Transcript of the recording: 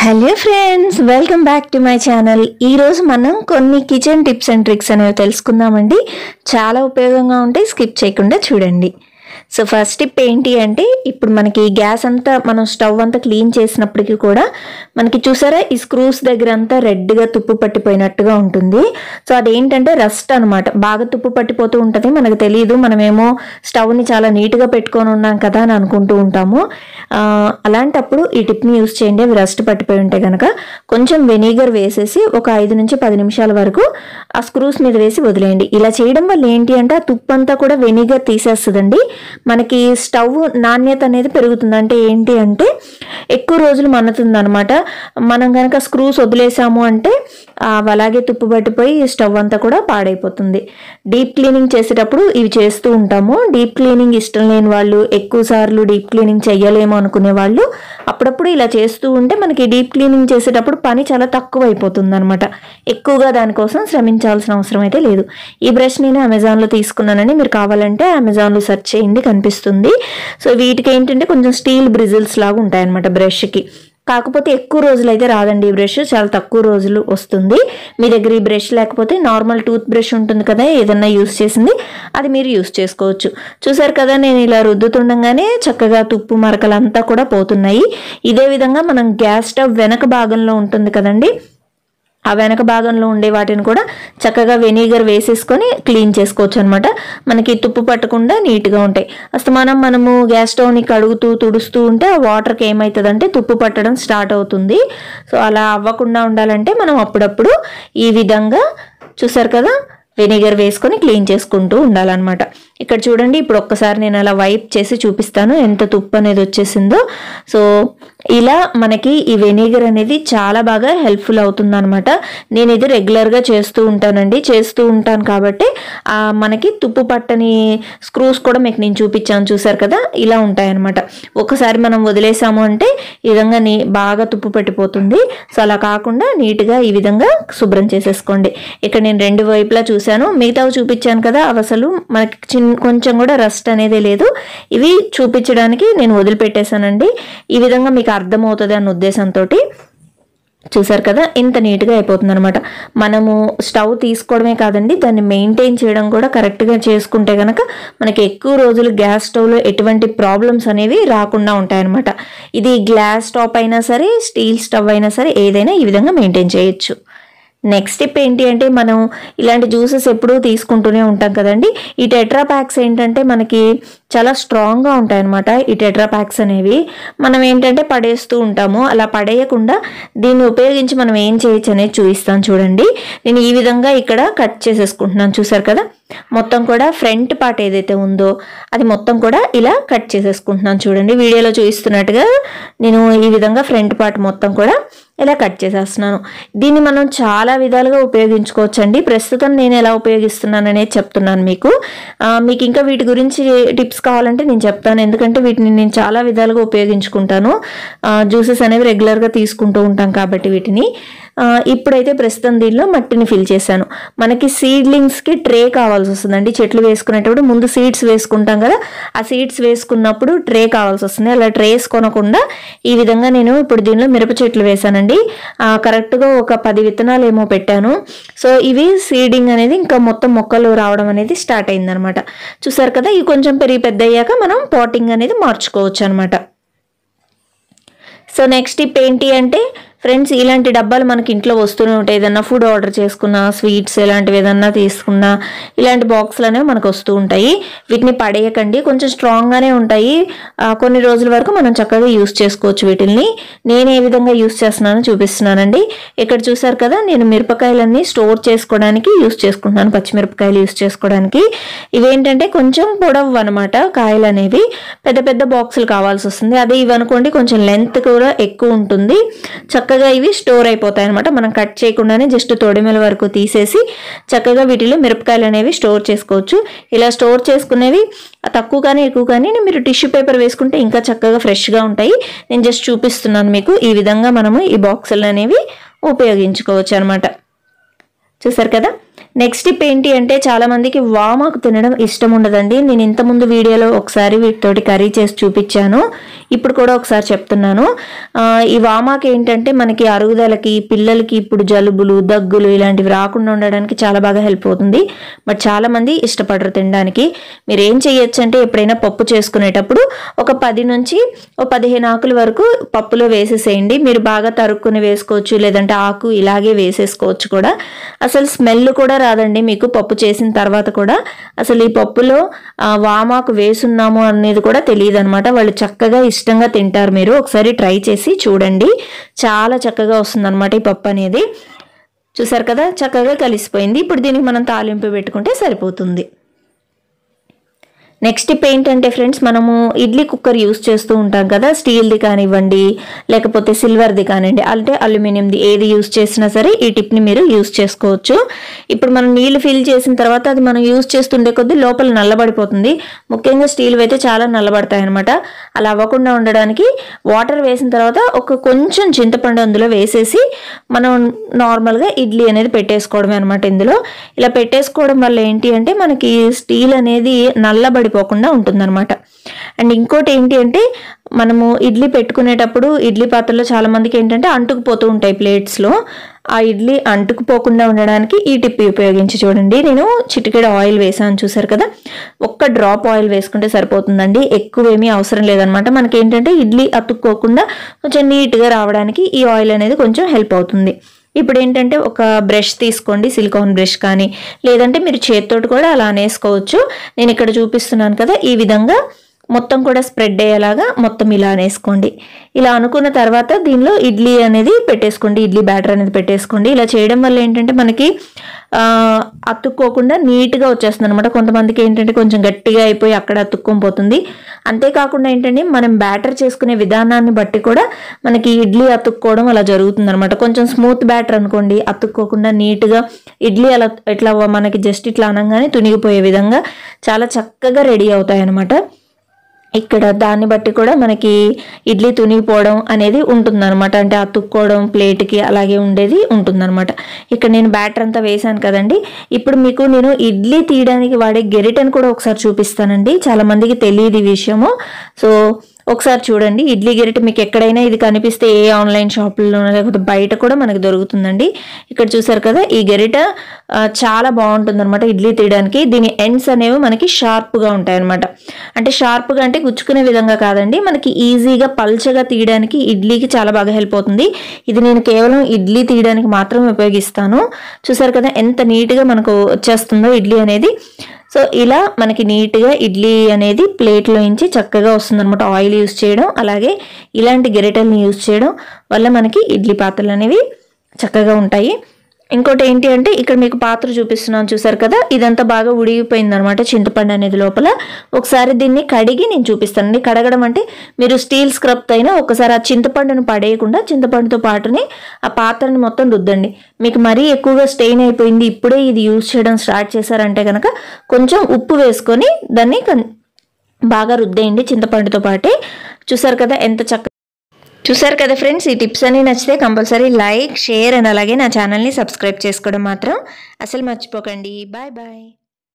Hello friends welcome back to my channel ఈరోజు మనం కొన్ని కిచెన్ టిప్స్ అండ్ ట్రిక్స్ అనేవి తెలుసుకుందామండి. చాలా ఉపయోగంగా ఉంటాయి. స్కిప్ చేయకుండా చూడండి. సో ఫస్ట్ టిప్ ఏంటి అంటే ఇప్పుడు మనకి గ్యాస్ అంతా మనం స్టవ్ అంతా క్లీన్ చేసినప్పటికీ కూడా మనకి చూసారా ఈ స్క్రూస్ దగ్గర అంతా రెడ్గా తుప్పు పట్టిపోయినట్టుగా ఉంటుంది. సో అదేంటంటే రస్ట్ అనమాట బాగా తుప్పు పట్టిపోతూ ఉంటుంది. మనకు తెలియదు మనమేమో స్టవ్ని చాలా నీట్గా పెట్టుకొని ఉన్నాం కదా అని అనుకుంటూ ఉంటాము. అలాంటప్పుడు ఈ టిప్ని యూస్ చేయండి. అవి రస్ట్ పట్టిపోయి ఉంటే కనుక కొంచెం వెనిగర్ వేసేసి ఒక ఐదు నుంచి పది నిమిషాల వరకు ఆ స్క్రూస్ మీద వేసి వదిలేయండి. ఇలా చేయడం వల్ల ఏంటి అంటే ఆ తుప్పు అంతా కూడా వెనిగర్ తీసేస్తుందండి. మనకి స్టవ్ నాణ్యత అనేది పెరుగుతుంది. అంటే ఏంటి అంటే ఎక్కువ రోజులు మన్నుతుంది అనమాట మనం కనుక స్క్రూస్ వదిలేసాము అంటే అలాగే తుప్పు పట్టిపోయి స్టవ్ అంతా కూడా పాడైపోతుంది. డీప్ క్లీనింగ్ చేసేటప్పుడు ఇవి చేస్తూ ఉంటాము. డీప్ క్లీనింగ్ ఇష్టం లేని వాళ్ళు ఎక్కువ సార్లు డీప్ క్లీనింగ్ చేయలేము అనుకునే వాళ్ళు అప్పుడప్పుడు ఇలా చేస్తూ ఉంటే మనకి డీప్ క్లీనింగ్ చేసేటప్పుడు పని చాలా తక్కువ అయిపోతుంది అనమాట ఎక్కువగా దానికోసం శ్రమించాల్సిన అవసరం అయితే లేదు. ఈ బ్రష్ నేను అమెజాన్లో తీసుకున్నానని మీరు కావాలంటే అమెజాన్లో సెర్చ్ చేయండి. కనిపిస్తుంది సో వీటికి ఏంటంటే కొంచెం స్టీల్ బ్రిజిల్స్ లాగా ఉంటాయన్నమాట బ్రష్కి. కాకపోతే ఎక్కువ రోజులు అయితే రాదండి ఈ బ్రష్. చాలా తక్కువ రోజులు వస్తుంది. మీ దగ్గర ఈ బ్రష్ లేకపోతే నార్మల్ టూత్ బ్రష్ ఉంటుంది కదా ఏదన్నా యూస్ చేసింది అది మీరు యూస్ చేసుకోవచ్చు. చూసారు కదా నేను ఇలా రుద్దుతుండగానే చక్కగా తుప్పు మరకలంతా కూడా పోతున్నాయి. ఇదే విధంగా మనం గ్యాస్ స్టవ్ వెనక భాగంలో ఉంటుంది కదండి ఆ వెనక భాగంలో ఉండే వాటిని కూడా చక్కగా వెనిగర్ వేసేసుకొని క్లీన్ చేసుకోవచ్చు అనమాట మనకి తుప్పు పట్టకుండా నీట్గా ఉంటాయి. అస్తమానం మనము గ్యాస్ స్టవ్ని కడుగుతూ తుడుస్తూ ఉంటే ఆ వాటర్కి ఏమవుతుందంటే తుప్పు పట్టడం స్టార్ట్ అవుతుంది. సో అలా అవ్వకుండా ఉండాలంటే మనం అప్పుడప్పుడు ఈ విధంగా చూసారు కదా వెనిగర్ వేసుకొని క్లీన్ చేసుకుంటూ ఉండాలన్నమాట. ఇక్కడ చూడండి ఇప్పుడు ఒక్కసారి నేను అలా వైప్ చేసి చూపిస్తాను ఎంత తుప్పు అనేది వచ్చేసిందో. సో ఇలా మనకి ఈ వెనిగర్ అనేది చాలా బాగా హెల్ప్ఫుల్ అవుతుంది అనమాట నేను ఇది రెగ్యులర్గా చేస్తూ ఉంటానండి చేస్తూ ఉంటాను కాబట్టి మనకి తుప్పు పట్టని స్క్రూస్ కూడా మీకు నేను చూపించాను చూసారు కదా? ఇలా ఉంటాయన్నమాట. ఒకసారి మనం వదిలేసాము అంటే ఈ విధంగా నీ బాగా తుప్పు పెట్టిపోతుంది. సో అలా కాకుండా నీట్గా ఈ విధంగా శుభ్రం చేసేసుకోండి. ఇక్కడ నేను రెండు వైపులా చూశాను మిగతావి చూపించాను కదా అవి అసలు మనకి చిన్న కొంచెం కూడా రస్ట్ అనేది లేదు. ఇవి చూపించడానికి నేను వదిలిపెట్టేశానండి. ఈ విధంగా మీకు అర్థమవుతుంది అన్న ఉద్దేశంతో చూసారు కదా ఇంత నీట్గా అయిపోతుంది అనమాట మనము స్టవ్ తీసుకోవడమే కాదండి దాన్ని మెయింటైన్ చేయడం కూడా కరెక్ట్గా చేసుకుంటే కనుక మనకి ఎక్కువ రోజులు గ్యాస్ స్టవ్లో ఎటువంటి ప్రాబ్లమ్స్ అనేవి రాకుండా ఉంటాయన్నమాట. ఇది గ్లాస్ స్టవ్ అయినా సరే స్టీల్ స్టవ్ అయినా సరే ఏదైనా ఈ విధంగా మెయింటైన్ చేయొచ్చు. నెక్స్ట్ స్టెప్ ఏంటి అంటే మనం ఇలాంటి జ్యూసెస్ ఎప్పుడూ తీసుకుంటూనే ఉంటాం కదండి. ఈ టెట్రా ప్యాక్స్ ఏంటంటే మనకి చాలా స్ట్రాంగ్గా ఉంటాయి అనమాట ఈ టెట్రా ప్యాక్స్ అనేవి. మనం ఏంటంటే పడేస్తూ ఉంటాము. అలా పడేయకుండా దీన్ని ఉపయోగించి మనం ఏం చేయొచ్చు అనేది చూపిస్తాను చూడండి. నేను ఈ విధంగా ఇక్కడ కట్ చేసేసుకుంటున్నాను. చూసారు కదా? మొత్తం కూడా ఫ్రంట్ పార్ట్ ఏదైతే ఉందో అది మొత్తం కూడా ఇలా కట్ చేసేసుకుంటున్నాను చూడండి. వీడియోలో చూపిస్తున్నట్టుగా నేను ఈ విధంగా ఫ్రంట్ పార్ట్ మొత్తం కూడా ఇలా కట్ చేసేస్తున్నాను. దీన్ని మనం చాలా విధాలుగా ఉపయోగించుకోవచ్చండి. ప్రస్తుతం నేను ఎలా ఉపయోగిస్తున్నాను అనేది చెప్తున్నాను మీకు. మీకు ఇంకా వీటి గురించి టిప్స్ కావాలంటే నేను చెప్తాను. ఎందుకంటే వీటిని నేను చాలా విధాలుగా ఉపయోగించుకుంటాను. జ్యూసెస్ అనేవి రెగ్యులర్గా తీసుకుంటూ ఉంటాం కాబట్టి వీటిని. ఇప్పుడైతే ప్రస్తుతం దీనిలో మట్టిని ఫిల్ చేశాను. మనకి సీడ్లింగ్స్కి ట్రే కావాల్సి వస్తుందండి. చెట్లు వేసుకునేటప్పుడు ముందు సీడ్స్ వేసుకుంటాం కదా ఆ సీడ్స్ వేసుకున్నప్పుడు ట్రే కావాల్సి వస్తుంది. అలా ట్రేస్ కొనకుండా ఈ విధంగా నేను ఇప్పుడు దీనిలో మిరప చెట్లు వేశానండి. కరెక్ట్గా ఒక పది విత్తనాలు ఏమో పెట్టాను. సో ఇవి సీడింగ్ అనేది ఇంకా మొత్తం మొక్కలు రావడం అనేది స్టార్ట్ అయిందనమాట. చూసారు కదా ఇవి కొంచెం పెరిగి పెద్ద అయ్యాక మనం పాటింగ్ అనేది మార్చుకోవచ్చు అనమాట. సో నెక్స్ట్ టిప్ ఏంటి అంటే ఫ్రెండ్స్ ఇలాంటి డబ్బాలు మనకి ఇంట్లో వస్తూనే ఉంటాయి. ఏదన్నా ఫుడ్ ఆర్డర్ చేసుకున్నా స్వీట్స్ ఇలాంటివి ఏదన్నా తీసుకున్నా ఇలాంటి బాక్సులు అనేవి మనకు వస్తూ ఉంటాయి. వీటిని పడేయకండి. కొంచెం స్ట్రాంగ్గానే ఉంటాయి. కొన్ని రోజుల వరకు మనం చక్కగా యూస్ చేసుకోవచ్చు వీటిని నేను ఏ విధంగా యూస్ చేస్తున్నానో చూపిస్తున్నానండి. ఇక్కడ చూసారు కదా నేను మిరపకాయలన్నీ స్టోర్ చేసుకోవడానికి యూస్ చేసుకుంటున్నాను. పచ్చిమిరపకాయలు యూస్ చేసుకోవడానికి. ఇవేంటంటే కొంచెం పొడవు అనమాట కాయలు అనేవి. పెద్ద పెద్ద బాక్సులు కావాల్సి వస్తుంది. అదే ఇవి అనుకోండి కొంచెం లెంత్ కూడా ఎక్కువ ఉంటుంది. చక్కగా ఇవి స్టోర్ అయిపోతాయి అనమాట మనం కట్ చేయకుండానే జస్ట్ తొడిమెల వరకు తీసేసి చక్కగా వీటిలో మిరపకాయలు అనేవి స్టోర్ చేసుకోవచ్చు. ఇలా స్టోర్ చేసుకునేవి తక్కువ కానీ ఎక్కువ కానీ మీరు టిష్యూ పేపర్ వేసుకుంటే ఇంకా చక్కగా ఫ్రెష్గా ఉంటాయి. నేను జస్ట్ చూపిస్తున్నాను మీకు ఈ విధంగా మనము ఈ బాక్సులు అనేవి ఉపయోగించుకోవచ్చు అనమాట చూసారు కదా? నెక్స్ట్ టిప్ ఏంటి అంటే చాలామందికి వామాకు తినడం ఇష్టం ఉండదండి. నేను ఇంతకుముందు వీడియోలో ఒకసారి వీటితోటి కర్రీ చేసి చూపించాను. ఇప్పుడు కూడా ఒకసారి చెప్తున్నాను. ఈ వామాకి ఏంటంటే మనకి అరుగుదలకి పిల్లలకి ఇప్పుడు జలుబులు దగ్గులు ఇలాంటివి రాకుండా ఉండడానికి చాలా బాగా హెల్ప్ అవుతుంది. బట్ చాలామంది ఇష్టపడరు తినడానికి. మీరు ఏం చేయొచ్చు అంటే ఎప్పుడైనా పప్పు చేసుకునేటప్పుడు ఒక పది నుంచి ఒక పదిహేను ఆకుల వరకు పప్పులో వేసేసేయండి. మీరు బాగా తరుక్కుని వేసుకోవచ్చు లేదంటే ఆకు ఇలాగే వేసేసుకోవచ్చు కూడా. అసలు స్మెల్ కూడా రాదండి మీకు పప్పు చేసిన తర్వాత కూడా. అసలు ఈ పప్పులో వామాకు వేసున్నాము అనేది కూడా తెలియదు అనమాట వాళ్ళు చక్కగా ఇష్టంగా తింటారు మీరు. ఒకసారి ట్రై చేసి చూడండి. చాలా చక్కగా వస్తుంది ఈ పప్పు అనేది. చూసారు కదా? చక్కగా కలిసిపోయింది. ఇప్పుడు దీనికి మనం తాలింపు పెట్టుకుంటే సరిపోతుంది. నెక్స్ట్ టిప్ ఏంటంటే ఫ్రెండ్స్ మనము ఇడ్లీ కుక్కర్ యూస్ చేస్తూ ఉంటాం కదా స్టీల్ది కానివ్వండి లేకపోతే సిల్వర్ది కానివ్వండి అంటే అల్యూమినియంది ఏది యూస్ చేసినా సరే ఈ టిప్ని మీరు యూస్ చేసుకోవచ్చు. ఇప్పుడు మనం నీళ్ళు ఫిల్ చేసిన తర్వాత అది మనం యూస్ చేస్తుండే కొద్దీ లోపల నల్లబడిపోతుంది. ముఖ్యంగా స్టీల్ అయితే చాలా నల్లబడతాయి అనమాట అలా అవ్వకుండా ఉండడానికి వాటర్ వేసిన తర్వాత ఒక కొంచెం చింతపండు అందులో వేసేసి మనం నార్మల్గా ఇడ్లీ అనేది పెట్టేసుకోవడమే అనమాట ఇందులో. ఇలా పెట్టేసుకోవడం వల్ల ఏంటి అంటే మనకి స్టీల్ అనేది నల్లబడి పడిపోకుండా ఉంటుందన్నమాట. అండ్ ఇంకోటి ఏంటి అంటే మనము ఇడ్లీ పెట్టుకునేటప్పుడు ఇడ్లీ పాత్రలో చాలామందికి ఏంటంటే అంటుకుపోతూ ఉంటాయి ప్లేట్స్లో. ఆ ఇడ్లీ అంటుకుపోకుండా ఉండడానికి ఈ టిప్ ఉపయోగించి చూడండి. నేను చిటికెడ ఆయిల్ వేసాను చూసారు కదా? ఒక్క డ్రాప్ ఆయిల్ వేసుకుంటే సరిపోతుందండి. ఎక్కువ ఏమీ అవసరం లేదనమాట మనకి ఏంటంటే ఇడ్లీ అతుక్కోకుండా కొంచెం నీట్గా రావడానికి ఈ ఆయిల్ అనేది కొంచెం హెల్ప్ అవుతుంది. ఇప్పుడు ఏంటంటే ఒక బ్రష్ తీసుకోండి సిలికాన్ బ్రష్ కానీ లేదంటే మీరు చేతితోటి కూడా అలా అనేసుకోవచ్చు. నేను ఇక్కడ చూపిస్తున్నాను కదా ఈ విధంగా మొత్తం కూడా స్ప్రెడ్ అయ్యేలాగా మొత్తం ఇలా అనేసుకోండి. ఇలా అనుకున్న తర్వాత దీనిలో ఇడ్లీ అనేది పెట్టేసుకోండి. ఇడ్లీ బ్యాటర్ అనేది పెట్టేసుకోండి. ఇలా చేయడం వల్ల ఏంటంటే మనకి అతుక్కోకుండా నీట్గా వచ్చేస్తుంది అనమాట కొంతమందికి ఏంటంటే కొంచెం గట్టిగా అయిపోయి అక్కడ అతుక్కొని పోతుంది. అంతేకాకుండా ఏంటంటే మనం బ్యాటర్ చేసుకునే విధానాన్ని బట్టి కూడా మనకి ఇడ్లీ అతుక్కోవడం అలా జరుగుతుంది అనమాట కొంచెం స్మూత్ బ్యాటర్ అనుకోండి. అతుక్కోకుండా నీట్గా ఇడ్లీ అలా ఇట్లా మనకి జస్ట్ ఇట్లా అనగానే తునిగిపోయే విధంగా చాలా చక్కగా రెడీ అవుతాయి అనమాట ఇక్కడ దాన్ని బట్టి కూడా మనకి ఇడ్లీ తునిగిపోవడం అనేది ఉంటుందన్నమాట. అంటే అతుక్కోవడం ప్లేట్కి అలాగే ఉండేది ఉంటుందన్నమాట. ఇక్కడ నేను బ్యాటర్ అంతా వేసాను కదండి. ఇప్పుడు మీకు నేను ఇడ్లీ తీయడానికి వాడే గెరిటని కూడా ఒకసారి చూపిస్తానండి. చాలామందికి తెలియదు ఈ విషయము. సో ఒకసారి చూడండి. ఇడ్లీ గెరిట మీకు ఎక్కడైనా ఇది కనిపిస్తే ఏ ఆన్లైన్ షాపుల్లోనో లేకపోతే బయట కూడా మనకు దొరుకుతుందండి. ఇక్కడ చూసారు కదా ఈ గెరిట చాలా బాగుంటుంది అనమాట ఇడ్లీ తీయడానికి. దీని ఎండ్స్ అనేవి మనకి షార్ప్గా ఉంటాయి అనమాట అంటే షార్ప్గా అంటే గుచ్చుకునే విధంగా కాదండి. మనకి ఈజీగా పల్చగా తీయడానికి ఇడ్లీకి చాలా బాగా హెల్ప్ అవుతుంది. ఇది నేను కేవలం ఇడ్లీ తీయడానికి మాత్రమే ఉపయోగిస్తాను. చూసారు కదా ఎంత నీట్గా మనకు వచ్చేస్తుందో ఇడ్లీ అనేది. సో ఇలా మనకి నీట్గా ఇడ్లీ అనేది ప్లేట్లో నుంచి చక్కగా వస్తుందన్నమాట. ఆయిల్ యూస్ చేయడం అలాగే ఇలాంటి గెరిటల్ని యూస్ చేయడం వల్ల మనకి ఇడ్లీ పాత్రలు అనేవి చక్కగా ఉంటాయి. ఇంకోటి ఏంటి అంటే ఇక్కడ మీకు పాత్ర చూపిస్తున్నాను చూసారు కదా? ఇదంతా బాగా ఉడిగిపోయింది అనమాట చింతపండు అనేది లోపల. ఒకసారి దీన్ని కడిగి నేను చూపిస్తానండి కడగడం అంటే మీరు స్టీల్ స్క్రబ్ అయినా ఒకసారి ఆ చింతపండును పడేయకుండా చింతపండుతో పాటుని ఆ పాత్రని మొత్తం రుద్దండి. మీకు మరీ ఎక్కువగా స్టెయిన్ అయిపోయింది ఇప్పుడే ఇది యూజ్ చేయడం స్టార్ట్ చేశారంటే కనుక కొంచెం ఉప్పు వేసుకొని దాన్ని బాగా రుద్దేయండి చింతపండుతో పాటే. చూసారు కదా ఎంత చక్క చూసారు కదా ఫ్రెండ్స్ ఈ టిప్స్ అన్నీ నచ్చితే కంపల్సరీ లైక్ షేర్ అండ్ అలాగే నా ఛానల్ని సబ్స్క్రైబ్ చేసుకోవడం మాత్రం అసలు మర్చిపోకండి. Bye bye.